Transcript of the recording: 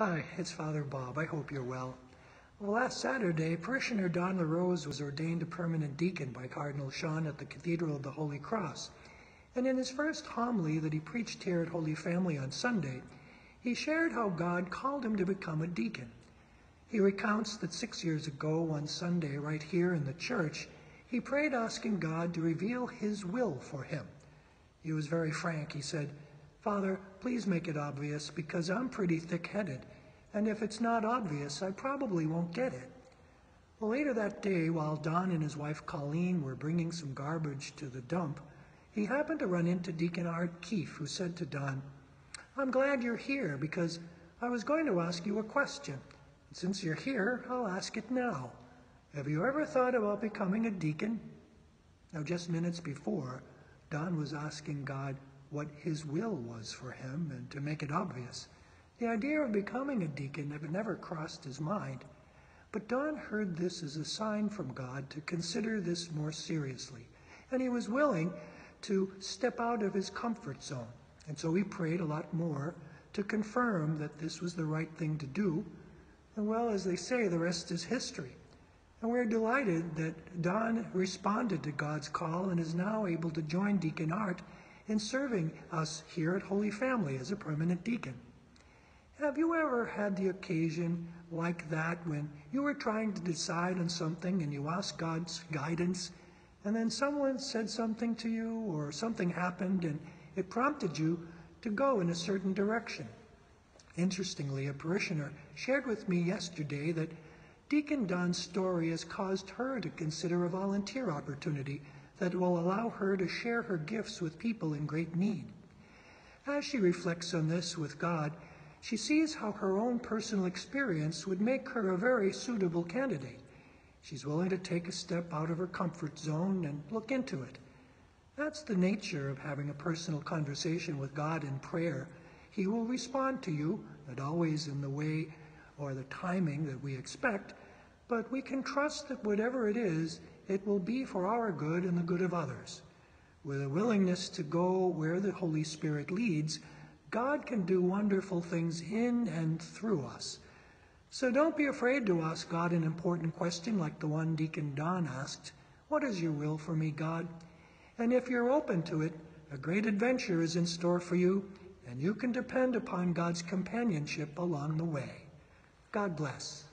Hi, it's Father Bob. I hope you're well. Well, last Saturday, parishioner Don LaRose was ordained a permanent deacon by Cardinal Sean at the Cathedral of the Holy Cross. And in his first homily that he preached here at Holy Family on Sunday, he shared how God called him to become a deacon. He recounts that six years ago, one Sunday, right here in the church, he prayed asking God to reveal his will for him. He was very frank. He said, Father, please make it obvious because I'm pretty thick headed, and if it's not obvious, I probably won't get it. Well, later that day, while Don and his wife Colleen were bringing some garbage to the dump, he happened to run into Deacon Art Keefe, who said to Don, I'm glad you're here because I was going to ask you a question. And since you're here, I'll ask it now. Have you ever thought about becoming a deacon? Now, just minutes before, Don was asking God, what his will was for him and to make it obvious. The idea of becoming a deacon had never crossed his mind, but Don heard this as a sign from God to consider this more seriously, and he was willing to step out of his comfort zone. And so he prayed a lot more to confirm that this was the right thing to do. And well, as they say, the rest is history. And we're delighted that Don responded to God's call and is now able to join Deacon Art in serving us here at Holy Family as a permanent deacon. Have you ever had the occasion like that when you were trying to decide on something and you asked God's guidance, and then someone said something to you or something happened and it prompted you to go in a certain direction? Interestingly, a parishioner shared with me yesterday that Deacon Don's story has caused her to consider a volunteer opportunity that will allow her to share her gifts with people in great need. As she reflects on this with God, she sees how her own personal experience would make her a very suitable candidate. She's willing to take a step out of her comfort zone and look into it. That's the nature of having a personal conversation with God in prayer. He will respond to you, not always in the way or the timing that we expect, but we can trust that whatever it is, it will be for our good and the good of others. With a willingness to go where the Holy Spirit leads, God can do wonderful things in and through us. So don't be afraid to ask God an important question like the one Deacon Don asked What is your will for me, God? And if you're open to it, a great adventure is in store for you, and you can depend upon God's companionship along the way. God bless.